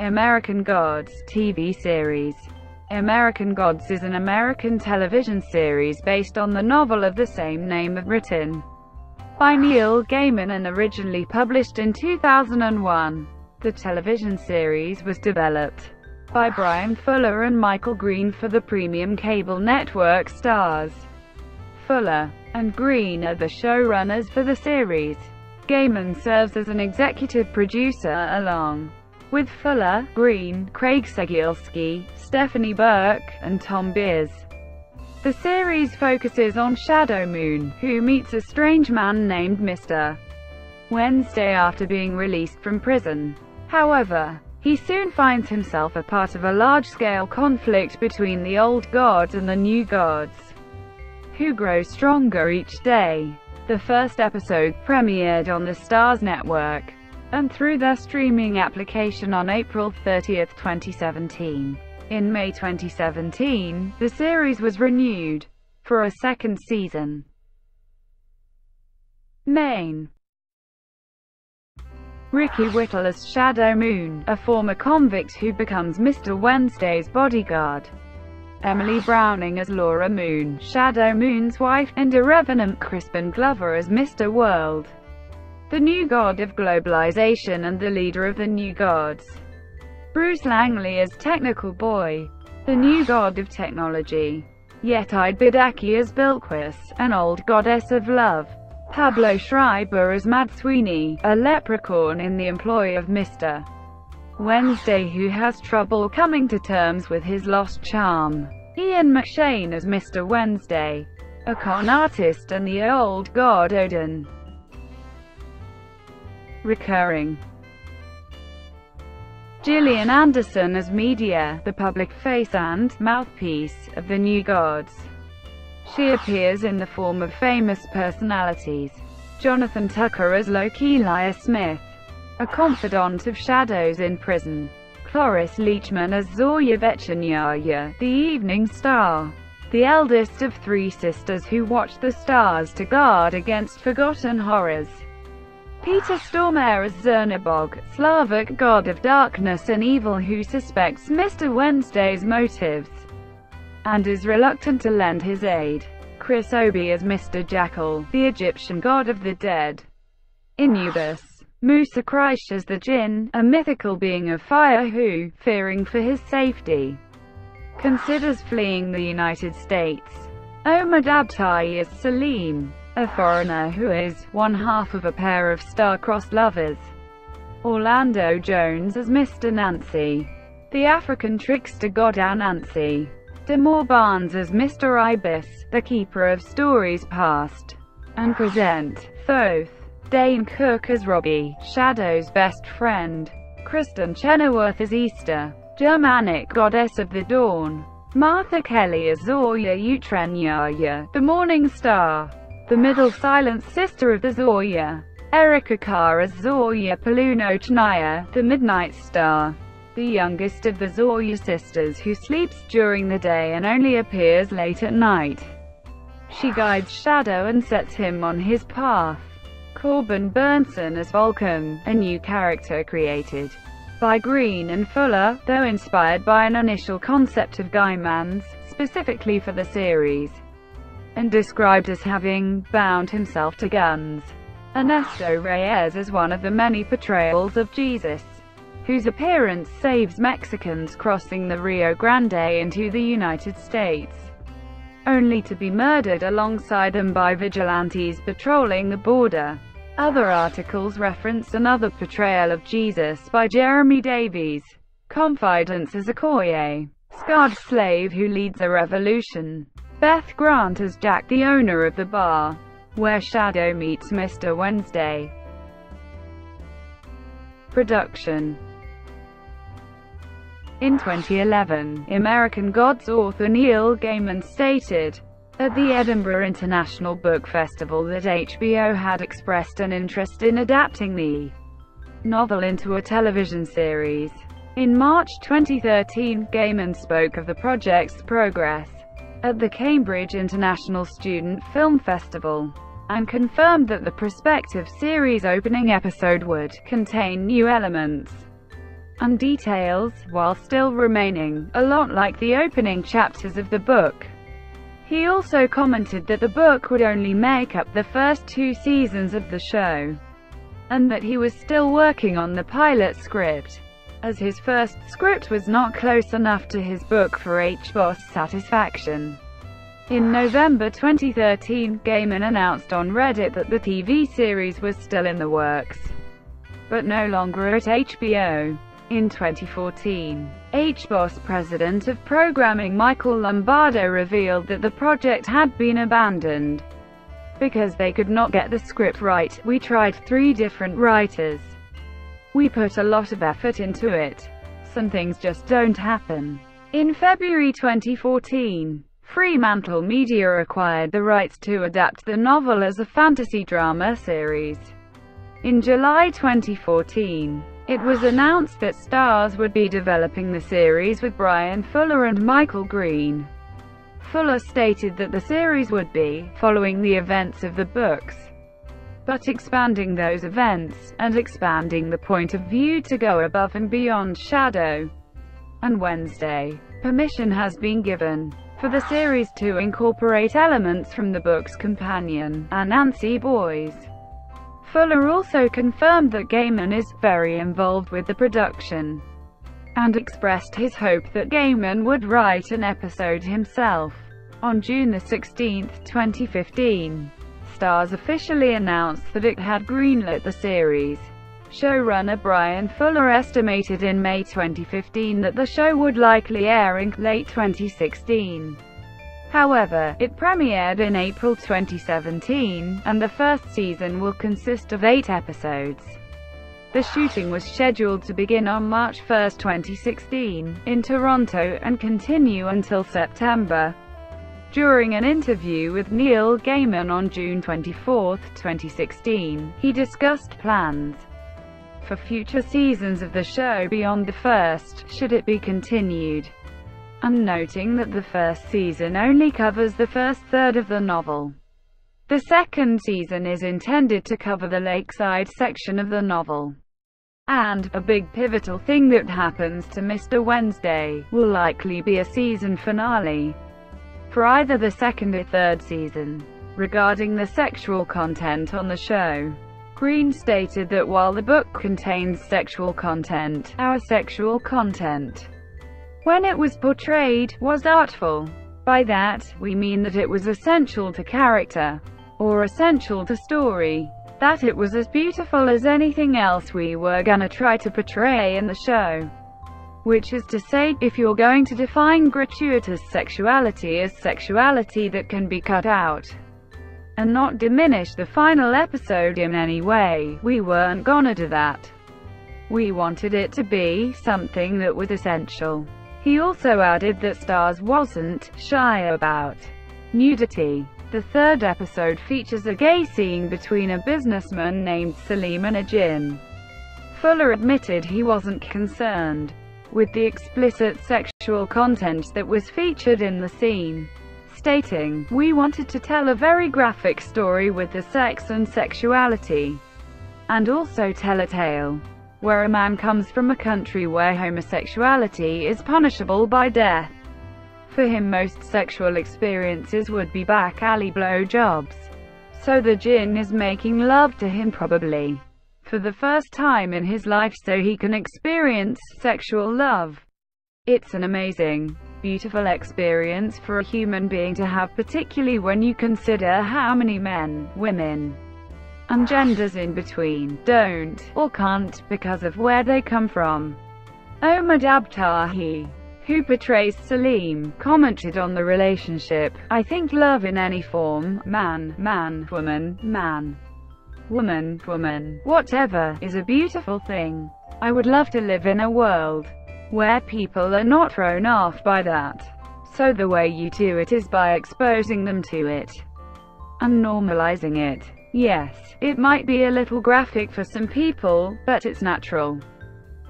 American Gods TV series. American Gods is an American television series based on the novel of the same name written by Neil Gaiman and originally published in 2001. The television series was developed by Bryan Fuller and Michael Green for the premium cable network Starz. Fuller and Green are the showrunners for the series. Gaiman serves as an executive producer along with Fuller, Green, Craig Cegielski, Stefanie Berk, and Thom Beers. The series focuses on Shadow Moon, who meets a strange man named Mr. Wednesday after being released from prison. However, he soon finds himself a part of a large-scale conflict between the old gods and the new gods, who grow stronger each day. The first episode premiered on the Starz network and through their streaming application on April 30, 2017. In May 2017, the series was renewed for a second season. Main Ricky Whittle as Shadow Moon, a former convict who becomes Mr. Wednesday's bodyguard. Emily Browning as Laura Moon, Shadow Moon's wife, and irreverent Crispin Glover as Mr. World the new god of globalization and the leader of the new gods. Bruce Langley as Technical Boy, the new god of technology. Yetide Badaki as Bilquis, an old goddess of love. Pablo Schreiber as Mad Sweeney, a leprechaun in the employ of Mr. Wednesday who has trouble coming to terms with his lost charm. Ian McShane as Mr. Wednesday, a con artist and the old god Odin recurring. Gillian Anderson as media, the public face and mouthpiece of the New Gods. She appears in the form of famous personalities. Jonathan Tucker as Low Key Lyesmith, a confidant of shadows in prison. Cloris Leachman as Zorya Vechernyaya, the Evening Star, the eldest of three sisters who watch the stars to guard against forgotten horrors. Peter Stormare as Czernobog, Slavic god of darkness and evil who suspects Mr. Wednesday's motives and is reluctant to lend his aid. Chris Obi as Mr. Jacquel, the Egyptian god of the dead. Anubis. Mousa Kraish as the Jinn, a mythical being of fire who, fearing for his safety, considers fleeing the United States. Omid Abtahi as Salim, a foreigner who is one half of a pair of star-crossed lovers. Orlando Jones as Mr. Nancy, the African trickster god Anansi. Demore Barnes as Mr. Ibis, the keeper of stories past and present. Thoth. Dane Cook as Robbie, Shadow's best friend. Kristin Chenoweth as Easter, Germanic goddess of the dawn. Martha Kelly as Zorya Utrennyaya, the morning star the middle silent sister of the Zorya. Erika Kaar as Zorya Polunochnaya, the Midnight Star, the youngest of the Zoya sisters who sleeps during the day and only appears late at night. She guides Shadow and sets him on his path. Corbin Bernsen as Vulcan, a new character created by Green and Fuller, though inspired by an initial concept of Gaiman's, specifically for the series and described as having bound himself to guns. Ernesto Reyes is one of the many portrayals of Jesus, whose appearance saves Mexicans crossing the Rio Grande into the United States, only to be murdered alongside them by vigilantes patrolling the border. Other articles reference another portrayal of Jesus by Jeremy Davies, Conphidance as Okoye, scarred slave who leads a revolution. Beth Grant as Jack the owner of the bar, where Shadow meets Mr. Wednesday. Production In 2011, American Gods author Neil Gaiman stated at the Edinburgh International Book Festival that HBO had expressed an interest in adapting the novel into a television series. In March 2013, Gaiman spoke of the project's progress at the Cambridge International Student Film Festival and confirmed that the prospective series opening episode would contain new elements and details, while still remaining a lot like the opening chapters of the book. He also commented that the book would only make up the first two seasons of the show, and that he was still working on the pilot script, as his first script was not close enough to his book for HBO's satisfaction. In November 2013, Gaiman announced on Reddit that the TV series was still in the works, but no longer at HBO. In 2014, HBO's president of programming Michael Lombardo revealed that the project had been abandoned because they could not get the script right. We tried three different writers. We put a lot of effort into it. Some things just don't happen. In February 2014, Fremantle Media acquired the rights to adapt the novel as a fantasy drama series. In July 2014, it was announced that Starz would be developing the series with Bryan Fuller and Michael Green. Fuller stated that the series would be following the events of the books, but expanding those events, and expanding the point of view to go above and beyond Shadow. And Wednesday, permission has been given for the series to incorporate elements from the book's companion, Anansi Boys. Fuller also confirmed that Gaiman is very involved with the production and expressed his hope that Gaiman would write an episode himself. On June 16, 2015, Starz officially announced that it had greenlit the series. Showrunner Bryan Fuller estimated in May 2015 that the show would likely air in late 2016. However, it premiered in April 2017, and the first season will consist of eight episodes. The shooting was scheduled to begin on March 1, 2016, in Toronto, and continue until September. During an interview with Neil Gaiman on June 24, 2016, he discussed plans for future seasons of the show beyond the first, should it be continued and noting that the first season only covers the first third of the novel. The second season is intended to cover the lakeside section of the novel. And, a big pivotal thing that happens to Mr. Wednesday, will likely be a season finale for either the second or third season. Regarding the sexual content on the show, Green stated that while the book contains sexual content, our sexual content when it was portrayed, was artful. By that, we mean that it was essential to character, or essential to story. That it was as beautiful as anything else we were gonna try to portray in the show. Which is to say, if you're going to define gratuitous sexuality as sexuality that can be cut out, and not diminish the final episode in any way, we weren't gonna do that. We wanted it to be something that was essential. He also added that Starz wasn't shy about nudity. The third episode features a gay scene between a businessman named Salim and a jinn. Fuller admitted he wasn't concerned with the explicit sexual content that was featured in the scene, stating, We wanted to tell a very graphic story with the sex and sexuality, and also tell a tale where a man comes from a country where homosexuality is punishable by death. For him most sexual experiences would be back alley blowjobs. So the jinn is making love to him probably for the first time in his life so he can experience sexual love. It's an amazing, beautiful experience for a human being to have particularly when you consider how many men, women, and genders in between, don't, or can't, because of where they come from. Omid Abtahi, who portrays Salim, commented on the relationship, I think love in any form, man, man, woman, man, woman, woman, whatever, is a beautiful thing. I would love to live in a world where people are not thrown off by that. So the way you do it is by exposing them to it and normalizing it. Yes, it might be a little graphic for some people, but it's natural.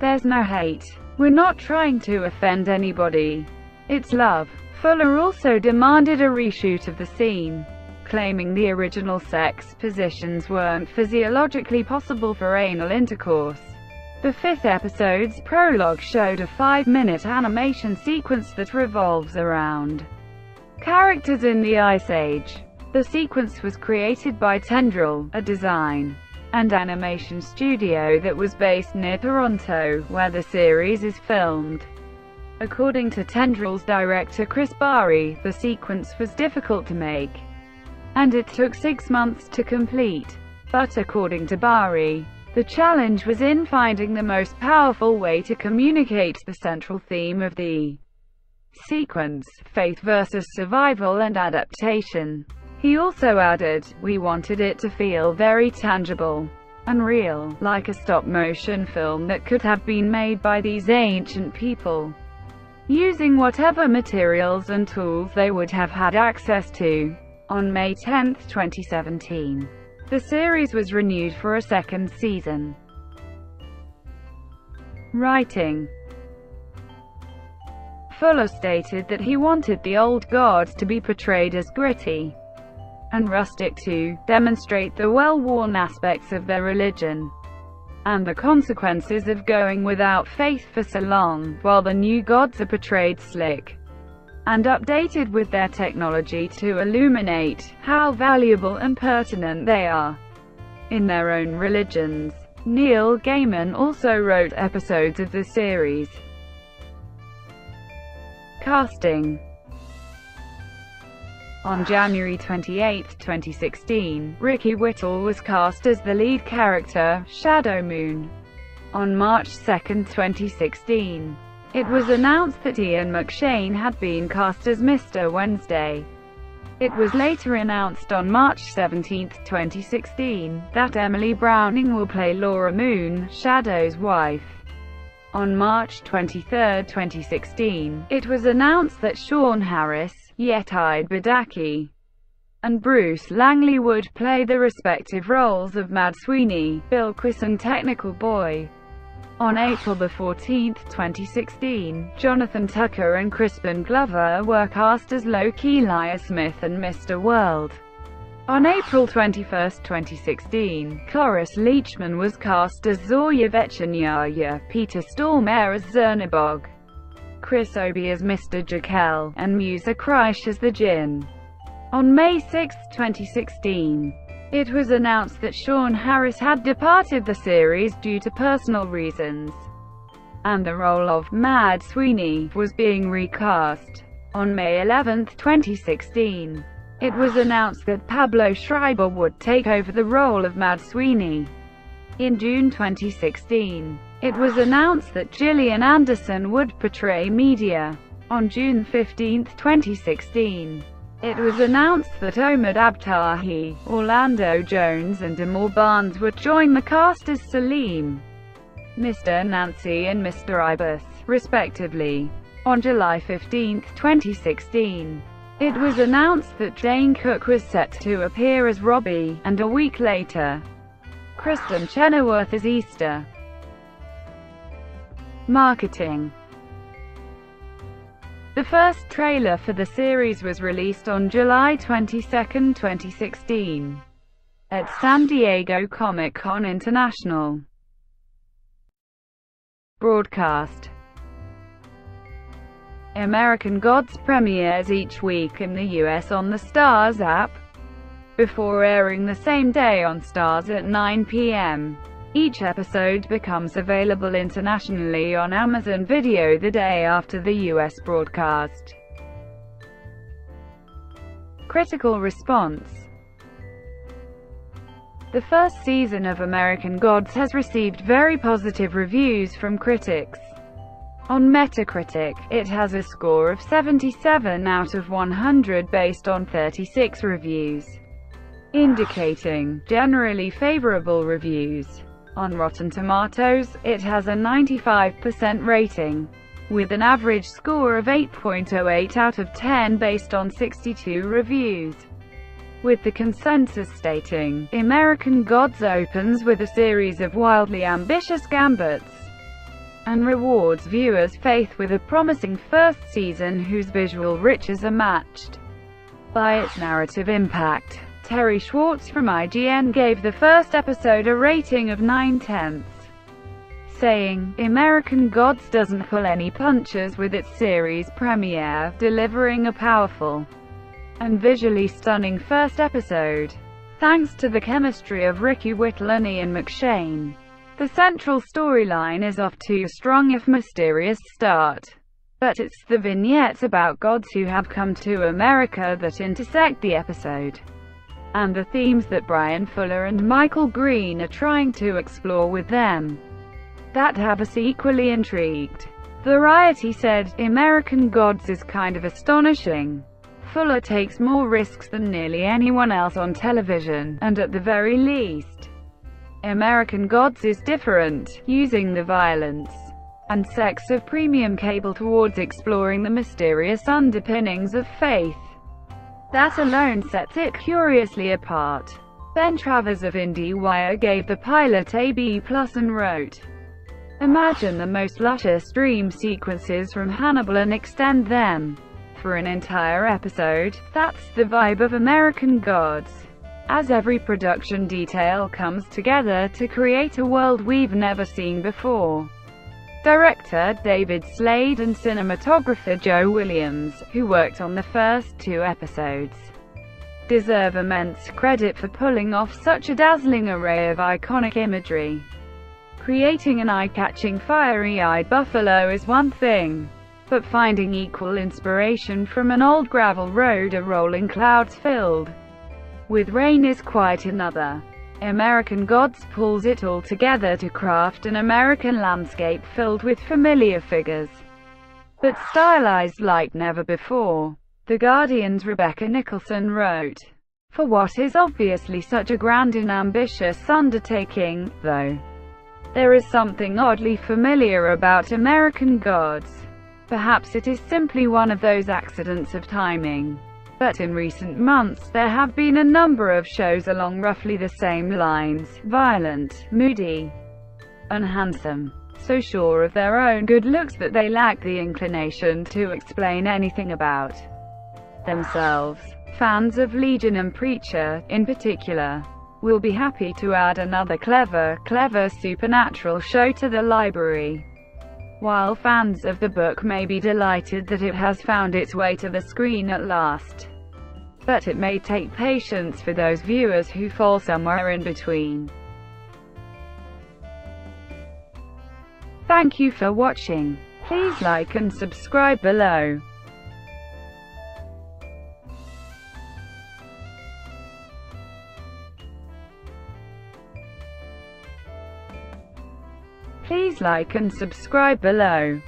There's no hate. We're not trying to offend anybody. It's love. Fuller also demanded a reshoot of the scene, claiming the original sex positions weren't physiologically possible for anal intercourse. The fifth episode's prologue showed a five-minute animation sequence that revolves around characters in the Ice Age. The sequence was created by Tendril, a design and animation studio that was based near Toronto, where the series is filmed. According to Tendril's director Chris Bahry, the sequence was difficult to make, and it took six months to complete. But according to Bahry, the challenge was in finding the most powerful way to communicate the central theme of the sequence, faith versus survival and adaptation. He also added, we wanted it to feel very tangible and real, like a stop-motion film that could have been made by these ancient people, using whatever materials and tools they would have had access to. On May 10, 2017, the series was renewed for a second season. Writing. Fuller stated that he wanted the old gods to be portrayed as gritty and rustic to demonstrate the well-worn aspects of their religion and the consequences of going without faith for so long, while the new gods are portrayed slick and updated with their technology to illuminate how valuable and pertinent they are in their own religions. Neil Gaiman also wrote episodes of the series. Casting on January 28, 2016, Ricky Whittle was cast as the lead character, Shadow Moon. On March 2, 2016, it was announced that Ian McShane had been cast as Mr. Wednesday. It was later announced on March 17, 2016, that Emily Browning will play Laura Moon, Shadow's wife. On March 23, 2016, it was announced that Sean Harris, Yetide Badaki, and Bruce Langley would play the respective roles of Mad Sweeney, Bilquis and Technical Boy. On April 14, 2016, Jonathan Tucker and Crispin Glover were cast as Low Key Lyesmith and Mr. World. On April 21, 2016, Cloris Leachman was cast as Zorya Vechernyaya, Peter Stormare as Czernobog, Chris Obi as Mr. Jacquel, and Mousa Kraish as the Djinn. On May 6, 2016, it was announced that Sean Harris had departed the series due to personal reasons, and the role of Mad Sweeney was being recast. On May 11, 2016, it was announced that Pablo Schreiber would take over the role of Mad Sweeney. In June 2016, it was announced that Gillian Anderson would portray Media. On June 15, 2016, it was announced that Omid Abtahi, Orlando Jones and Amor Barnes would join the cast as Salim, Mr. Nancy and Mr. Ibis, respectively. On July 15, 2016, it was announced that Dane Cook was set to appear as Robbie, and a week later, Kristin Chenoweth as Easter. Marketing the first trailer for the series was released on July 22, 2016, at San Diego Comic-Con International. Broadcast American Gods premieres each week in the US on the Starz app, before airing the same day on Starz at 9 p.m. Each episode becomes available internationally on Amazon Video the day after the US broadcast. Critical response The first season of American Gods has received very positive reviews from critics. On Metacritic, it has a score of 77 out of 100 based on 36 reviews, indicating generally favorable reviews. On Rotten Tomatoes, it has a 95% rating, with an average score of 8.08 out of 10 based on 62 reviews. With the consensus stating, American Gods opens with a series of wildly ambitious gambits and rewards viewers' faith with a promising first season whose visual riches are matched by its narrative impact. Terri Schwartz from IGN gave the first episode a rating of 9 tenths. saying, American Gods doesn't pull any punches with its series premiere, delivering a powerful and visually stunning first episode. Thanks to the chemistry of Ricky Whittle and Ian McShane. The central storyline is off to a strong if mysterious start. But it's the vignettes about gods who have come to America that intersect the episode. And the themes that Bryan Fuller and Michael Green are trying to explore with them. That have us equally intrigued. Variety said, American Gods is kind of astonishing. Fuller takes more risks than nearly anyone else on television, and at the very least, American Gods is different, using the violence and sex of premium cable towards exploring the mysterious underpinnings of faith. That alone sets it curiously apart. Ben Travers of IndieWire gave the pilot a B plus and wrote, Imagine the most luscious dream sequences from Hannibal and extend them for an entire episode. That's the vibe of American Gods. As every production detail comes together to create a world we've never seen before. Director David Slade and cinematographer Jo Willems, who worked on the first two episodes, deserve immense credit for pulling off such a dazzling array of iconic imagery. Creating an eye-catching fiery-eyed buffalo is one thing, but finding equal inspiration from an old gravel road a rolling clouds filled with rain is quite another. American Gods pulls it all together to craft an American landscape filled with familiar figures, but stylized like never before. The Guardian's Rebecca Nicholson wrote, For what is obviously such a grand and ambitious undertaking, though, there is something oddly familiar about American Gods. Perhaps it is simply one of those accidents of timing. But in recent months there have been a number of shows along roughly the same lines, violent, moody, and handsome. So sure of their own good looks that they lack the inclination to explain anything about themselves. Fans of Legion and Preacher, in particular, will be happy to add another clever, clever supernatural show to the library while fans of the book may be delighted that it has found its way to the screen at last. But it may take patience for those viewers who fall somewhere in between. Thank you for watching. Please like and subscribe below. Like and subscribe below.